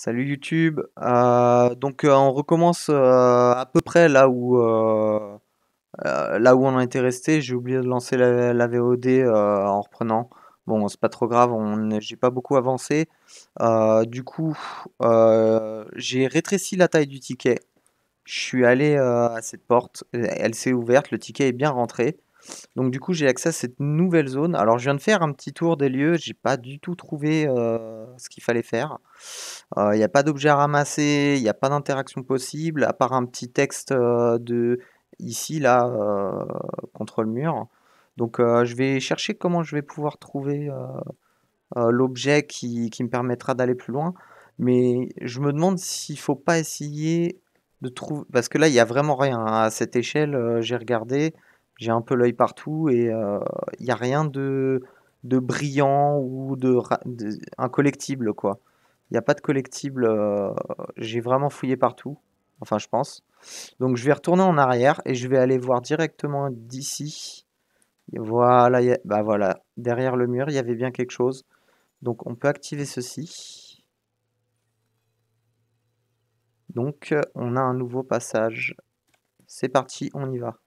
Salut YouTube. Euh, donc euh, on recommence euh, à peu près là où on a été resté. J'ai oublié de lancer la, la VOD en reprenant. Bon, c'est pas trop grave, j'ai pas beaucoup avancé. Du coup, j'ai rétréci la taille du ticket. Je suis allé à cette porte, elle s'est ouverte, le ticket est bien rentré. Donc du coup, j'ai accès à cette nouvelle zone. Alors, je viens de faire un petit tour des lieux, j'ai pas du tout trouvé euh, ce qu'il fallait faire. Il n'y a pas d'objet à ramasser, il n'y a pas d'interaction possible, à part un petit texte euh, de ici, là, euh, contre le mur. Donc euh, je vais chercher comment je vais pouvoir trouver euh, euh, l'objet qui, qui me permettra d'aller plus loin. Mais je me demande s'il faut pas essayer de trouver... Parce que là, il n'y a vraiment rien. hein. À cette échelle, euh, j'ai regardé, j'ai un peu l'œil partout et euh, il n'y a rien de, de brillant ou de, de- collectible, quoi. Il n'y a pas de collectible. euh, j'ai vraiment fouillé partout. Enfin, je pense. Donc, je vais retourner en arrière et je vais aller voir directement d'ici. Voilà, bah voilà. Derrière le mur, il y avait bien quelque chose. Donc, on peut activer ceci. Donc, euh, on a un nouveau passage. C'est parti, on y va.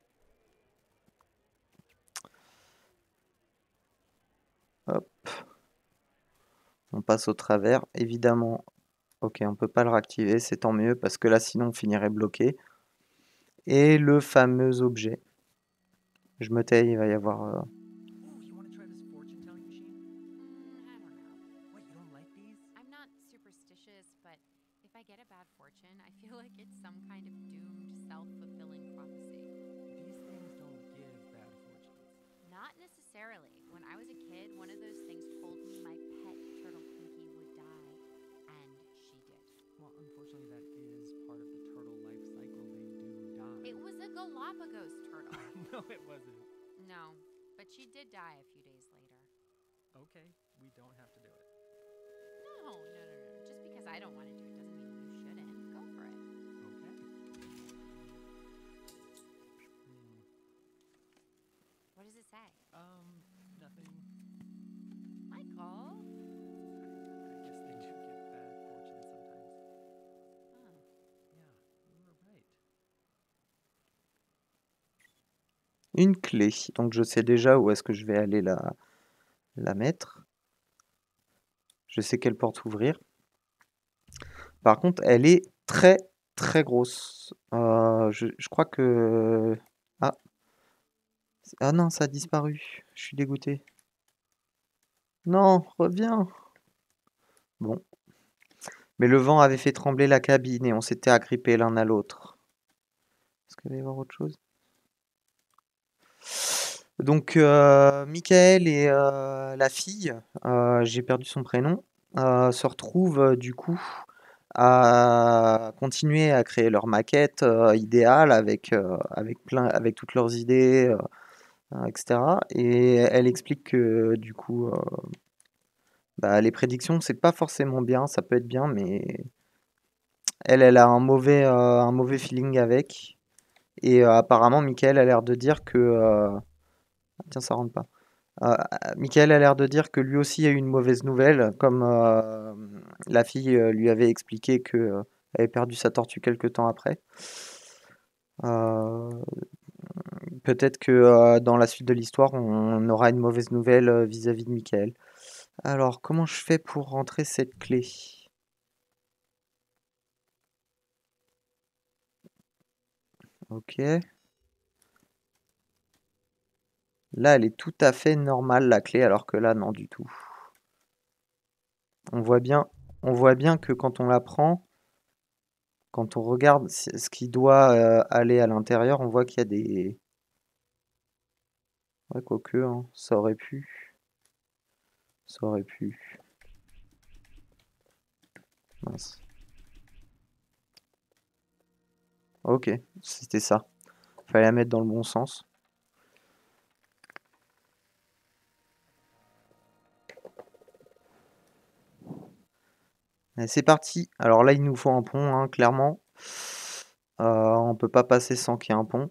Hop, on passe au travers. Évidemment, ok, on peut pas le réactiver, c'est tant mieux parce que là, sinon, on finirait bloqué. Et le fameux objet. Je me tais, il va y avoir. euh, Galapagos turtle. no, it wasn't. no, but she did die a few days later. Okay, we don't have to do it. No, no, no, no. Just because I don't want to une clé. Donc, je sais déjà où est-ce que je vais aller la, la mettre. Je sais quelle porte ouvrir. Par contre, elle est très, très grosse. Euh, je, crois que... Ah. Ah non, ça a disparu. Je suis dégoûté. Non, reviens. Bon. Mais le vent avait fait trembler la cabine et on s'était agrippés l'un à l'autre. Est-ce qu'il va y avoir autre chose? Donc, euh, Michael et euh, la fille, euh, j'ai perdu son prénom, se retrouvent du coup à continuer à créer leur maquette idéale avec, avec, plein, toutes leurs idées, etc. Et elle explique que du coup, bah, les prédictions, c'est pas forcément bien, ça peut être bien, mais elle, elle a un mauvais, un mauvais feeling avec. Et apparemment, Michael a l'air de dire que. Tiens, ça rentre pas. Euh, Michael a l'air de dire que lui aussi a eu une mauvaise nouvelle, comme euh, la fille euh, lui avait expliqué que euh, elle avait perdu sa tortue quelque temps après. Peut-être que dans la suite de l'histoire, on aura une mauvaise nouvelle vis-à-vis de Michael. Alors, comment je fais pour rentrer cette clé? Ok. Là, elle est tout à fait normale, la clé, alors que là, non du tout. On voit bien, que quand on la prend, quand on regarde ce ce qui doit euh, aller à l'intérieur, on voit qu'il y a des... Ouais, quoique, hein, ça aurait pu. Ça aurait pu. Mince. Ok, c'était ça. Fallait la mettre dans le bon sens. C'est parti. Alors là, il nous faut un pont, hein, clairement. Euh, on peut pas passer sans qu'il y ait un pont.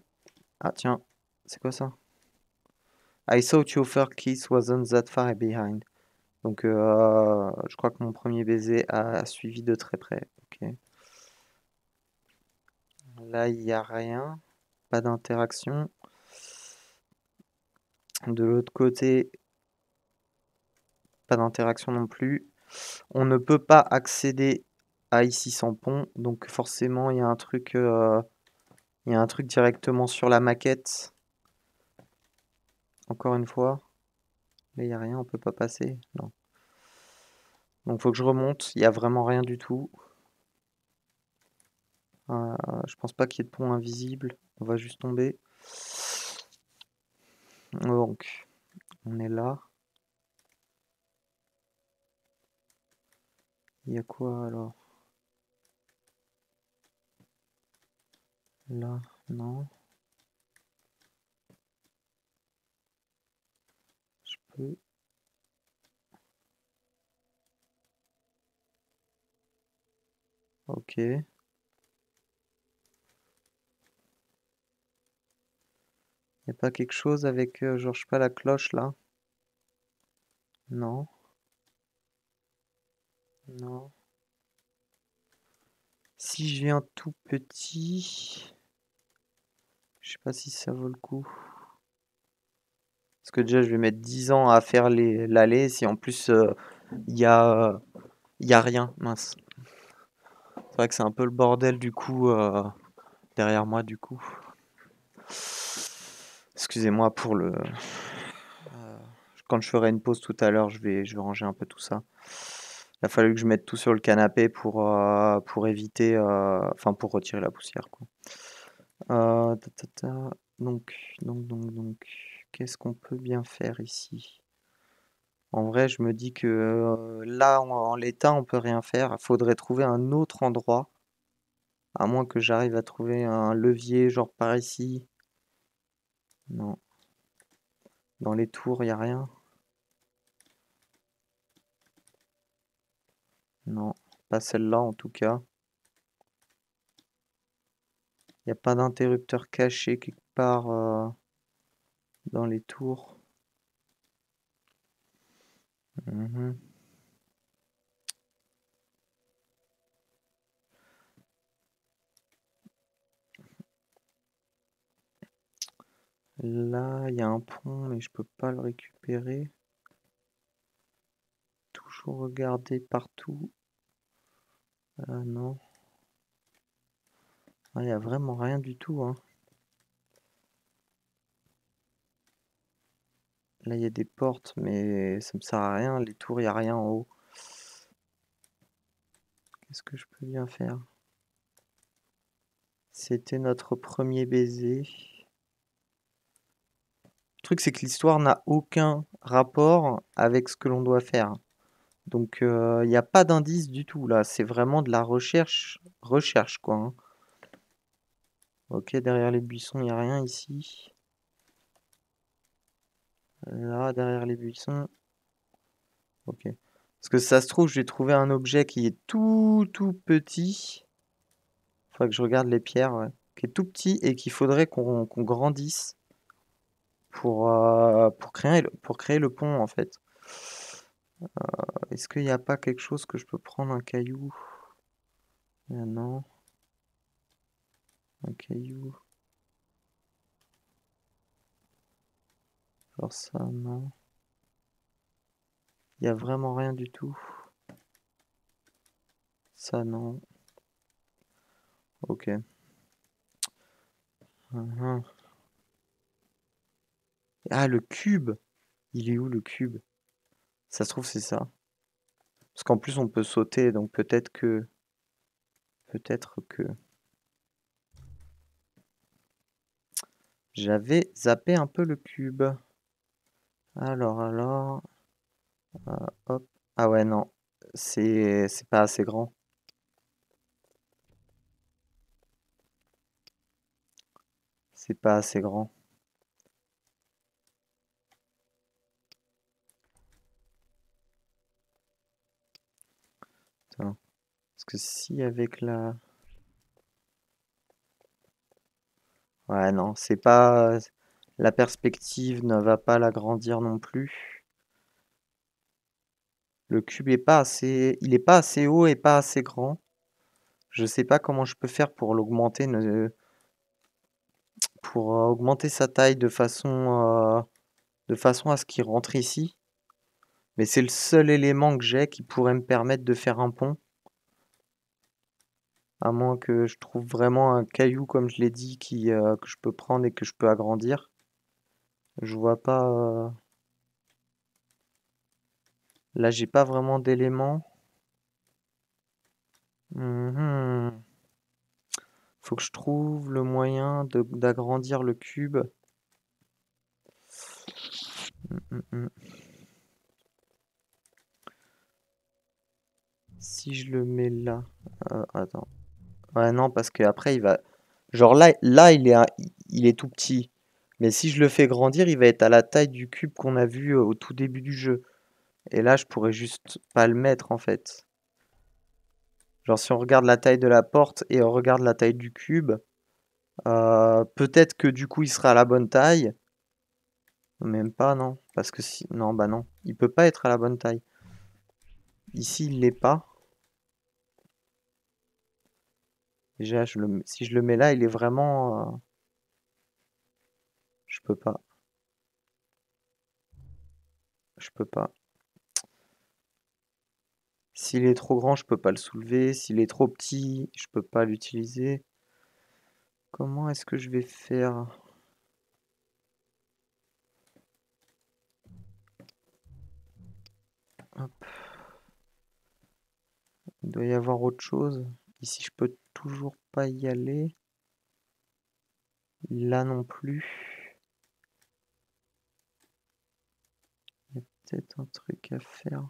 Ah tiens, c'est quoi ça? I thought your first kiss wasn't that far behind. Donc, euh, je crois que mon premier baiser a suivi de très près. Là, il n'y a rien. Pas d'interaction. De l'autre côté, pas d'interaction non plus. On ne peut pas accéder à ici sans pont. Donc forcément, il y a un truc, euh, il y a un truc directement sur la maquette. Encore une fois. Là, il n'y a rien, on peut pas passer. Non. Donc faut que je remonte. Il n'y a vraiment rien du tout. Euh, je pense pas qu'il y ait de pont invisible. On va juste tomber. Donc, on est là. Il y a quoi alors? Là, non. Je peux. Ok. N'y a pas quelque chose avec, euh, genre, pas, la cloche là? Non. Non. Si je viens tout petit, je sais pas si ça vaut le coup. Parce que déjà, je vais mettre 10 ans à faire l'aller. Si en plus, il y a, y a rien, mince. C'est vrai que c'est un peu le bordel du coup, euh, derrière moi du coup. Excusez-moi pour le... euh, quand je ferai une pause tout à l'heure, je vais, je vais ranger un peu tout ça. Il a fallu que je mette tout sur le canapé pour, euh, éviter, euh, enfin pour retirer la poussière quoi. Euh. Donc, donc, donc, donc, qu'est-ce qu'on peut bien faire ici? En vrai, je me dis que là, en, en l'état, on peut rien faire. Il faudrait trouver un autre endroit, à moins que j'arrive à trouver un levier, genre par ici. Non. Dans les tours, il n'y a rien. Non, pas celle-là en tout cas. Il n'y a pas d'interrupteur caché quelque part euh, dans les tours. Mhm. Là, il y a un pont, mais je peux pas le récupérer. Regarder partout. Ah non. Ah, il n'y a vraiment rien du tout. Hein. Là, il y a des portes, mais ça me sert à rien. Les tours, il n'y a rien en haut. Qu'est-ce que je peux bien faire? C'était notre premier baiser. Le truc, c'est que l'histoire n'a aucun rapport avec ce que l'on doit faire. Donc, il n'y a pas d'indice du tout, là. C'est vraiment de la recherche, recherche, quoi. hein. Ok, derrière les buissons, il n'y a rien ici. Là, derrière les buissons. Ok. Parce que ça se trouve, j'ai trouvé un objet qui est tout, tout petit. Faudrait que je regarde les pierres, ouais. Qui est tout petit et qu'il faudrait qu'on grandisse pour, pour, créer, pour créer le pont, en fait. Euh, Est-ce qu'il n'y a pas quelque chose que je peux prendre un caillou? Ah non. Un caillou. Genre ça, non. Il n'y a vraiment rien du tout. Ça, non. Ok. Mhm. Ah, le cube! Il est où le cube? Ça se trouve, c'est ça. Parce qu'en plus, on peut sauter, donc peut-être que... Peut-être que... J'avais zappé un peu le cube. Alors, alors... euh. Ah ouais, non. C'est pas assez grand. C'est pas assez grand. Attends. Parce que si avec la... Ouais, non, c'est pas... La perspective ne va pas l'agrandir non plus. Le cube est pas assez, il est pas assez haut et pas assez grand. Je sais pas comment je peux faire pour l'augmenter, pour euh, augmenter sa taille de façon, euh, de façon à ce qu'il rentre ici. Mais c'est le seul élément que j'ai qui pourrait me permettre de faire un pont. À moins que je trouve vraiment un caillou, comme je l'ai dit, qui, euh, que je peux prendre et que je peux agrandir. Je vois pas. euh, Là, j'ai pas vraiment d'éléments. Mhm. Faut que je trouve le moyen d'agrandir le cube. Mm, mm, mm. Si je le mets là. euh, attends. Ouais, non, parce que après il va. Genre là, il est, il est tout petit. Mais si je le fais grandir, il va être à la taille du cube qu'on a vu euh, au tout début du jeu. Et là, je pourrais juste pas le mettre en fait. Genre si on regarde la taille de la porte et on regarde la taille du cube, euh, peut-être que du coup il sera à la bonne taille. Même pas, non. Parce que si... Non, bah non. Il peut pas être à la bonne taille. Ici, il l'est pas. Déjà, si je le mets là, il est vraiment... euh, Je peux pas. Je peux pas. S'il est trop grand, je peux pas le soulever. S'il est trop petit, je peux pas l'utiliser. Comment est-ce que je vais faire? Il doit y avoir autre chose. Ici, je peux toujours pas y aller. Là non plus. Il y a peut-être un truc à faire.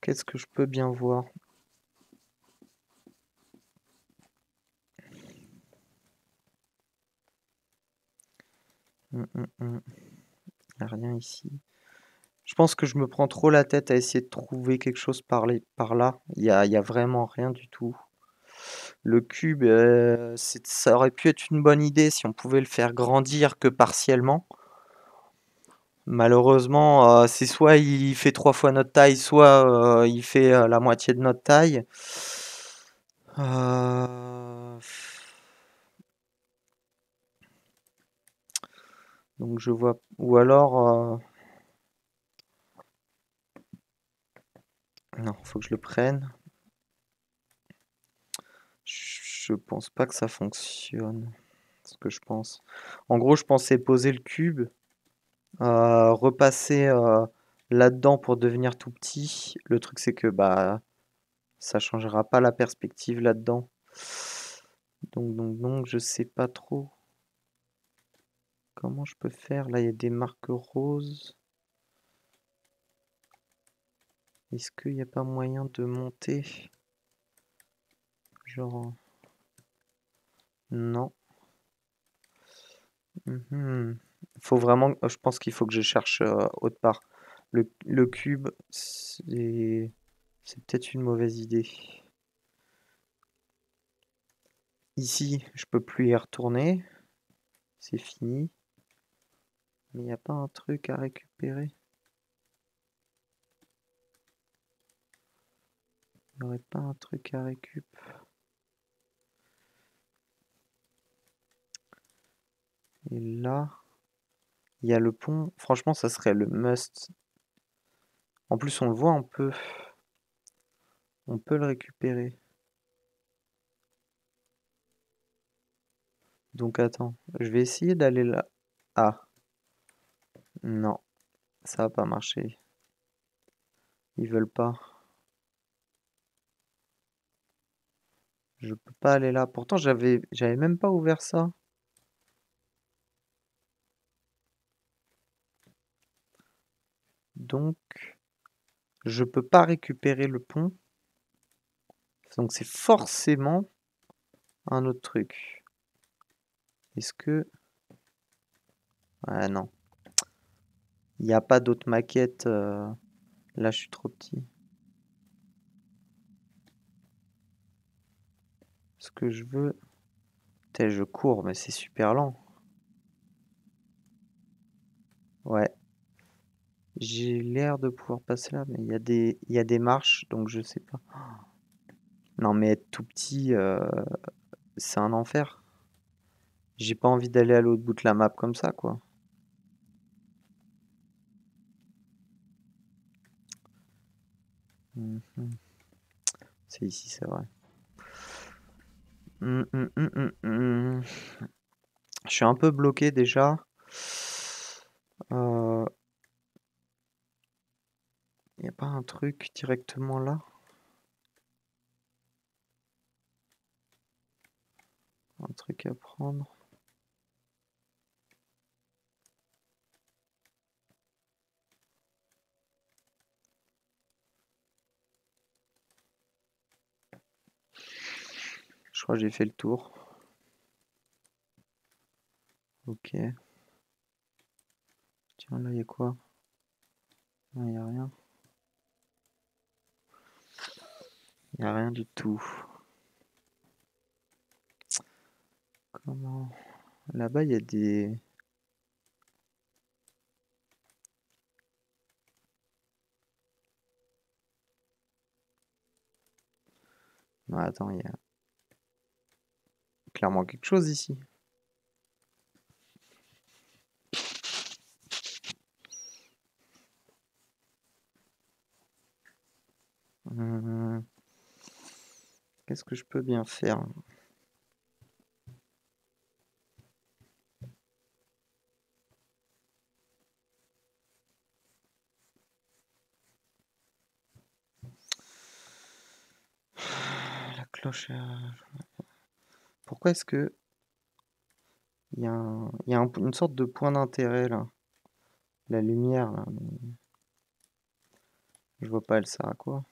Qu'est-ce que je peux bien voir? Hum, hum, hum. Rien ici. Je pense que je me prends trop la tête à essayer de trouver quelque chose par, là. Il n'y a, a vraiment rien du tout. Le cube, euh, ça aurait pu être une bonne idée si on pouvait le faire grandir que partiellement. Malheureusement, euh, c'est soit il fait trois fois notre taille, soit euh, il fait la moitié de notre taille. Donc je vois. Ou alors. Non, faut que je le prenne. Je pense pas que ça fonctionne. Ce que je pense. En gros, je pensais poser le cube, euh, repasser euh, là-dedans pour devenir tout petit. Le truc, c'est que bah ça changera pas la perspective là-dedans. Donc, donc, donc, je sais pas trop comment je peux faire. Là, il y a des marques roses. Est-ce qu'il n'y a pas moyen de monter? Genre... Non. Mhm. Faut vraiment... Je pense qu'il faut que je cherche euh, autre part. Le, le cube, c'est... C'est peut-être une mauvaise idée. Ici, je peux plus y retourner. C'est fini. Mais il n'y a pas un truc à récupérer? Il n'y aurait pas un truc à récup. Et là, il y a le pont. Franchement, ça serait le must. En plus, on le voit, on peut, on peut le récupérer. Donc attends, je vais essayer d'aller là. Ah, non, ça va pas marcher. Ils veulent pas. Je peux pas aller là. Pourtant, j'avais, j'avais même pas ouvert ça. Donc, je peux pas récupérer le pont. Donc, c'est forcément un autre truc. Est-ce que... Ah non. Il n'y a pas d'autre maquette. euh, Là, je suis trop petit. Ce que je veux... Putain, je cours, mais c'est super lent. Ouais. J'ai l'air de pouvoir passer là, mais il y a des, y a des marches, donc je sais pas. Non, mais être tout petit, euh, c'est un enfer. J'ai pas envie d'aller à l'autre bout de la map comme ça, quoi. Mhm. C'est ici, c'est vrai. Hum, hum, hum. Je suis un peu bloqué déjà. Euh... Y a pas un truc directement là? Un truc à prendre. Je crois que j'ai fait le tour. Ok. Tiens, là, il y a quoi? Il n'y a rien. Il n'y a rien du tout. Comment? Là-bas, il y a des... Attends, il y a clairement quelque chose ici. Hum, Qu'est-ce que je peux bien faire? La cloche. euh, Pourquoi est-ce que il y a, une sorte de point d'intérêt là? La lumière là. mais Je vois pas, elle sert à quoi?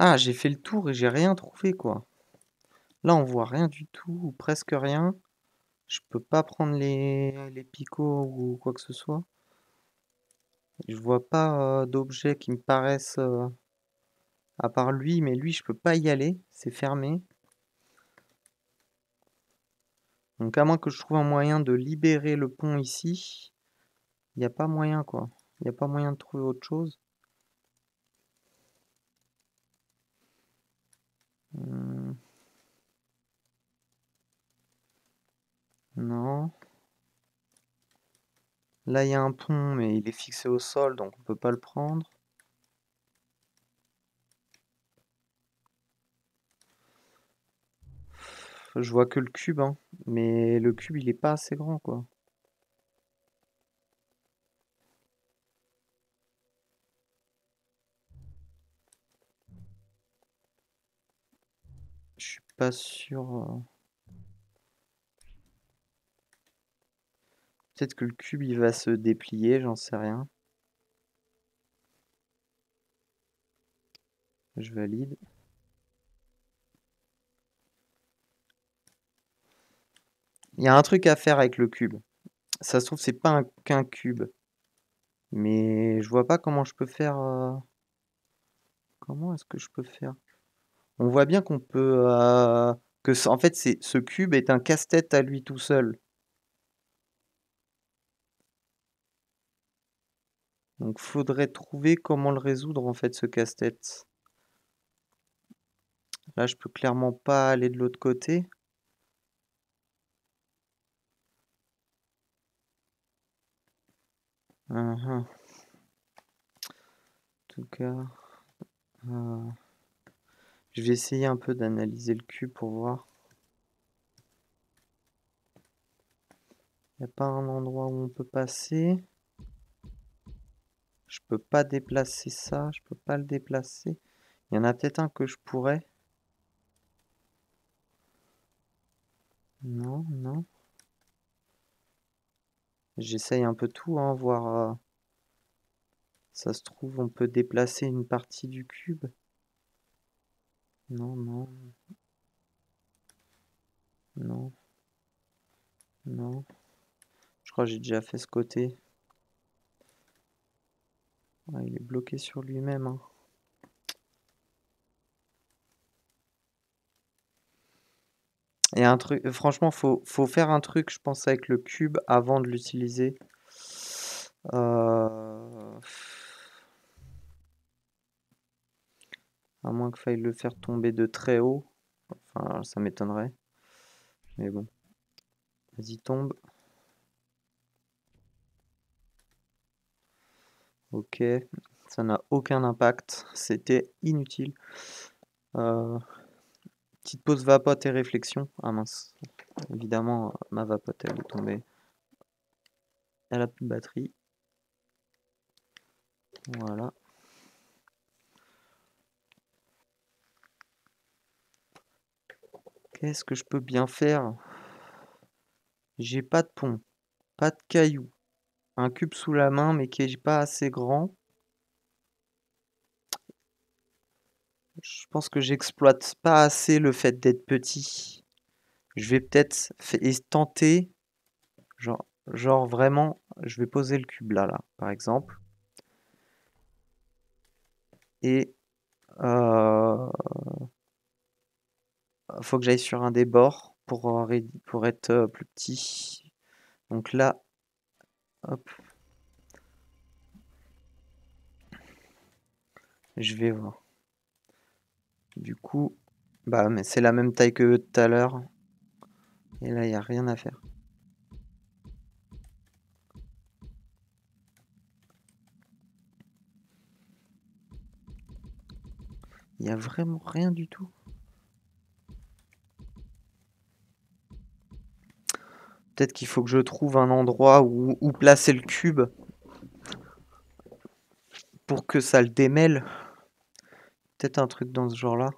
Ah, j'ai fait le tour et j'ai rien trouvé quoi. Là, on voit rien du tout, ou presque rien. Je peux pas prendre les, picots ou quoi que ce soit. Je vois pas euh, d'objets qui me paraissent euh, à part lui, mais lui, je peux pas y aller, c'est fermé. Donc à moins que je trouve un moyen de libérer le pont ici, il n'y a pas moyen quoi. Il n'y a pas moyen de trouver autre chose. Hmm. Non. Là, il y a un pont, mais il est fixé au sol, donc on peut pas le prendre. Je vois que le cube, hein. Mais le cube, il est pas assez grand, quoi. Je suis pas sûr. euh. Peut-être que le cube, il va se déplier, j'en sais rien. Je valide. Il y a un truc à faire avec le cube. Ça se trouve, c'est pas un- qu'un cube. Mais je vois pas comment je peux faire. euh, Comment est-ce que je peux faire? On voit bien qu'on peut. euh, Que en fait, ce cube est un casse-tête à lui tout seul. Donc, faudrait trouver comment le résoudre en fait, ce casse-tête. Là, je peux clairement pas aller de l'autre côté. En tout cas, euh, je vais essayer un peu d'analyser le cube pour voir. Il n'y a pas un endroit où on peut passer. Je peux pas déplacer ça, je peux pas le déplacer. Il y en a peut-être un que je pourrais. Non, non. J'essaye un peu tout, hein, voir. euh, Ça se trouve, on peut déplacer une partie du cube. Non, non. Non. Non. Je crois que j'ai déjà fait ce côté. Il est bloqué sur lui-même. hein. Et un truc, franchement, faut, faut faire un truc, je pense, avec le cube avant de l'utiliser. Euh, À moins qu'il faille le faire tomber de très haut. Enfin, ça m'étonnerait. Mais bon. Vas-y, tombe. Ok. Ça n'a aucun impact. C'était inutile. Euh, Petite pause vapote et réflexion. Ah mince. Évidemment, ma vapote, elle est tombée. Elle a plus de batterie. Voilà. Qu'est-ce que je peux bien faire? J'ai pas de pont, pas de cailloux, un cube sous la main mais qui est pas assez grand. Je pense que j'exploite pas assez le fait d'être petit. Je vais peut-être tenter, genre, genre vraiment, je vais poser le cube là, là, par exemple. Et euh, faut que j'aille sur un des bords pour, euh, pour être euh, plus petit. Donc là, hop. Je vais voir. Du coup, bah mais c'est la même taille que tout à l'heure. Et là, il n'y a rien à faire. Il n'y a vraiment rien du tout. Peut-être qu'il faut que je trouve un endroit où, placer le cube pour que ça le démêle. Peut-être un truc dans ce genre-là.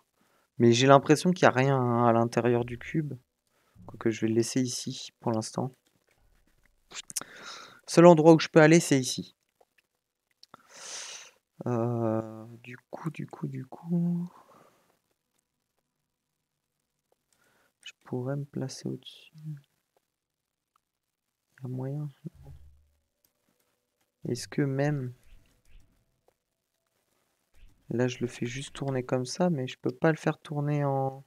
Mais j'ai l'impression qu'il n'y a rien à l'intérieur du cube. Quoique je vais le laisser ici pour l'instant. Seul endroit où je peux aller, c'est ici. Euh, du coup, du coup, du coup... Je pourrais me placer au-dessus. Y a moyen. Est-ce que même... Là, je le fais juste tourner comme ça, mais je peux pas le faire tourner en...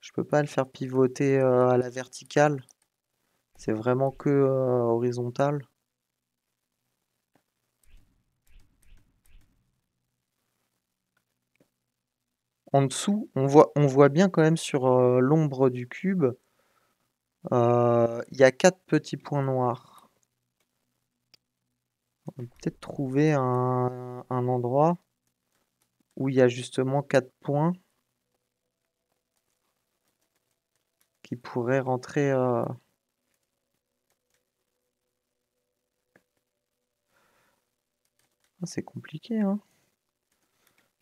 Je peux pas le faire pivoter euh, à la verticale. C'est vraiment que euh, horizontal. En dessous, on voit, bien quand même sur euh, l'ombre du cube, euh, il y a quatre petits points noirs. On va peut-être trouver un, un endroit où il y a justement quatre points qui pourraient rentrer. euh, ah, c'est compliqué, hein.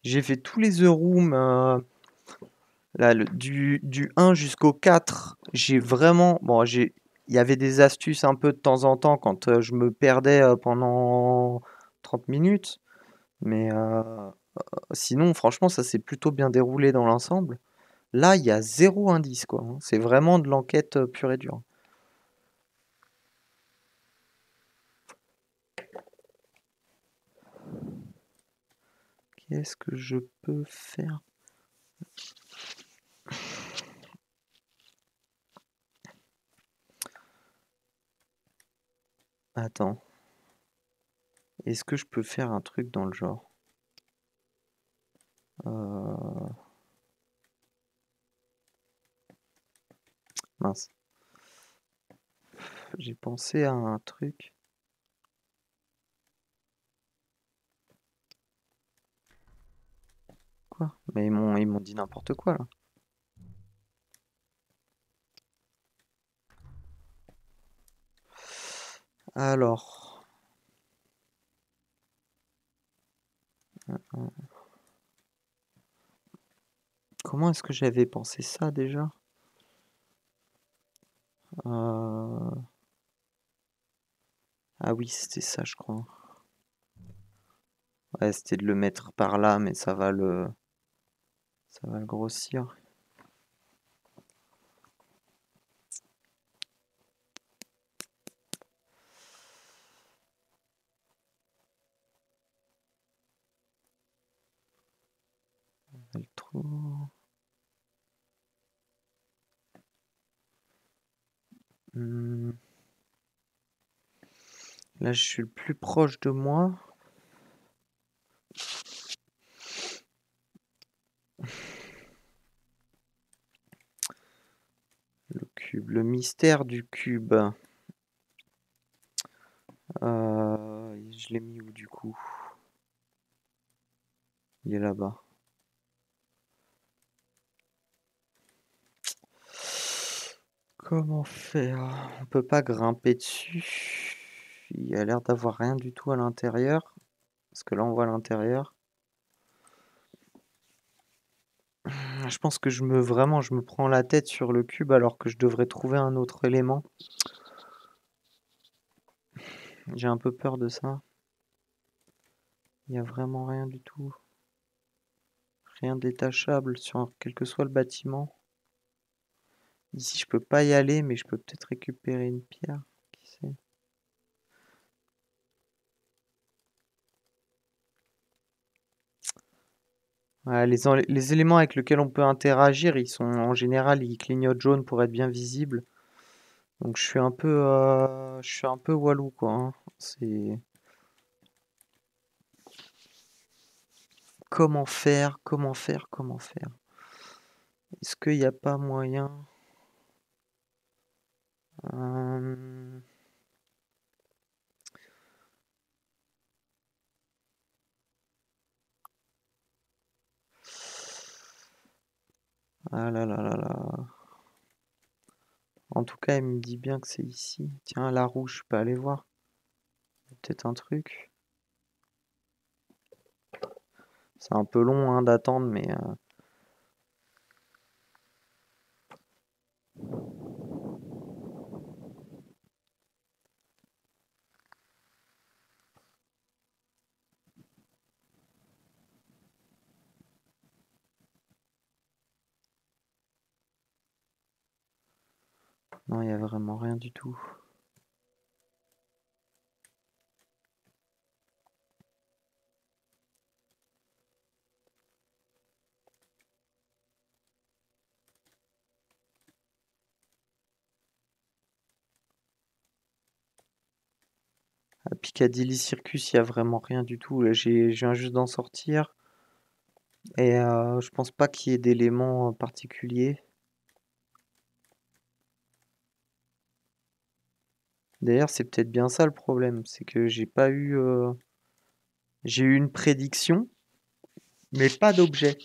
J'ai fait tous les The Room, euh, là, du, du 1 jusqu'au 4. J'ai vraiment. Bon. Il y avait des astuces un peu de temps en temps quand euh, je me perdais euh, pendant 30 minutes. Mais sinon, franchement, ça s'est plutôt bien déroulé dans l'ensemble. Là, il y a zéro indice, quoi. hein. C'est vraiment de l'enquête pure et dure. Qu'est-ce que je peux faire? Attends. Est-ce que je peux faire un truc dans le genre? Euh, Mince. J'ai pensé à un truc. Mais ils m'ont ils m'ont dit n'importe quoi là. Alors. Comment est-ce que j'avais pensé ça déjà? Euh, Ah oui, c'était ça, je crois. Ouais, c'était de le mettre par là, mais ça va le... Ça va le grossir. Le trou. Hmm. Là, je suis le plus proche de moi. Le mystère du cube. Euh, je l'ai mis où du coup? Il est là-bas. Comment faire? On peut pas grimper dessus. Il a l'air d'avoir rien du tout à l'intérieur. Parce que là, on voit l'intérieur. Je pense que je me je me prends la tête sur le cube alors que je devrais trouver un autre élément. J'ai un peu peur de ça. Il n'y a vraiment rien du tout. Rien détachable sur quel que soit le bâtiment. Ici, je peux pas y aller, mais je peux peut-être récupérer une pierre. Qui sait Les éléments avec lesquels on peut interagir, ils sont en général, ils clignotent jaune pour être bien visibles. Donc je suis un peu, euh, je suis un peu walou quoi. hein. C'est comment faire, comment faire, comment faire. Est-ce qu'il n'y a pas moyen? Euh, Ah là là là là. En tout cas, il me dit bien que c'est ici. Tiens, la rouge, je peux aller voir. Peut-être un truc. C'est un peu long hein, d'attendre, mais euh, non, il n'y a vraiment rien du tout. À Piccadilly Circus, il n'y a vraiment rien du tout. Là, je viens juste d'en sortir. Et euh, je pense pas qu'il y ait d'éléments particuliers. D'ailleurs, c'est peut-être bien ça le problème. C'est que j'ai pas eu. euh, J'ai eu une prédiction, mais pas d'objet.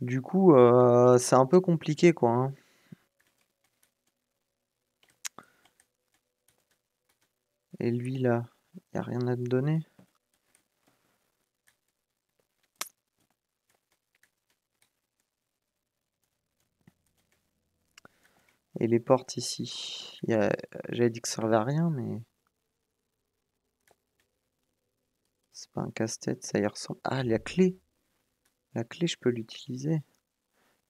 Du coup, euh, c'est un peu compliqué, quoi. hein. Et lui, là, il a rien à me donner? Et les portes ici. J'avais dit que ça servait à rien, mais... C'est pas un casse-tête, ça y ressemble. Ah, la clé! La clé, je peux l'utiliser.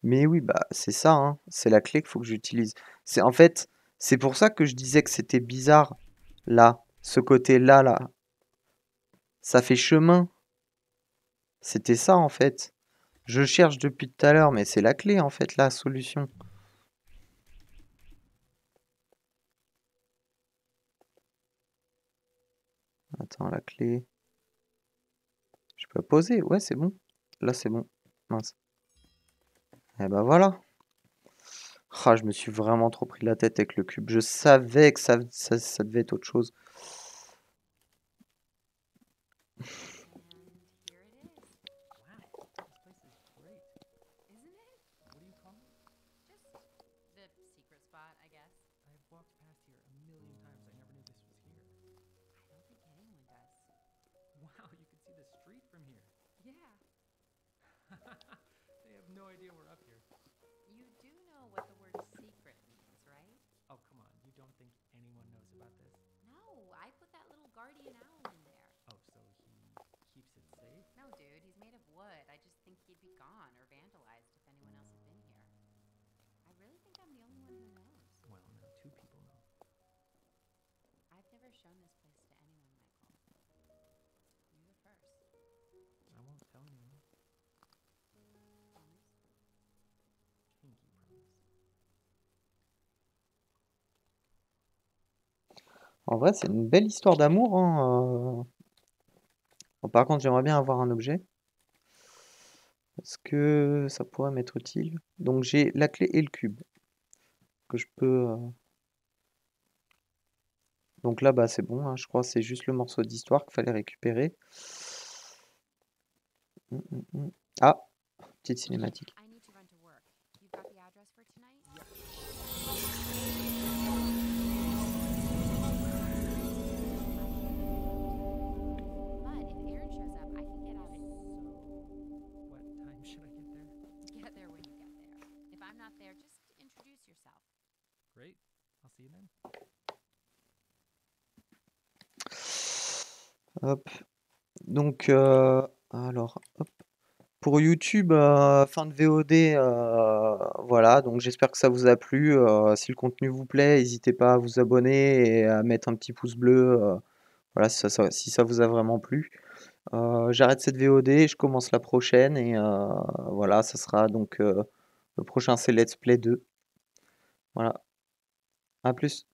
Mais oui, bah c'est ça, hein. C'est la clé qu'il faut que j'utilise. C'est en fait, c'est pour ça que je disais que c'était bizarre. Là, ce côté-là, là, ça fait chemin. C'était ça en fait. Je cherche depuis tout à l'heure, mais c'est la clé en fait, la solution. Attends, la clé. Je peux poser, ouais, c'est bon. Là, c'est bon. Mince. Et bah voilà. Ah, je me suis vraiment trop pris la tête avec le cube. Je savais que ça, ça, ça devait être autre chose. From here. Yeah. they have no idea we're up here. You do know what the word secret means, right? Oh, come on. You don't think anyone knows about this? No, I put that little guardian owl in there. Oh, so he keeps it safe? No, dude, he's made of wood. I just think he'd be gone or vandalized if anyone else had been here. I really think I'm the only one who knows. Well, now two people know. I've never shown this En vrai, c'est une belle histoire d'amour. hein, euh. Par contre, j'aimerais bien avoir un objet. Est-ce que ça pourrait m'être utile? Donc j'ai la clé et le cube que je peux. euh, Donc là, bah c'est bon. hein, je crois que c'est juste le morceau d'histoire qu'il fallait récupérer. Hum, hum, hum. Ah, petite cinématique. Donc, euh, alors. Pour YouTube, euh, fin de VOD, euh, voilà. Donc, j'espère que ça vous a plu. Si le contenu vous plaît, n'hésitez pas à vous abonner et à mettre un petit pouce bleu. voilà, si ça, si ça vous a vraiment plu. J'arrête cette VOD, je commence la prochaine et voilà, ça sera donc le prochain c'est Let's Play 2. Voilà. À plus.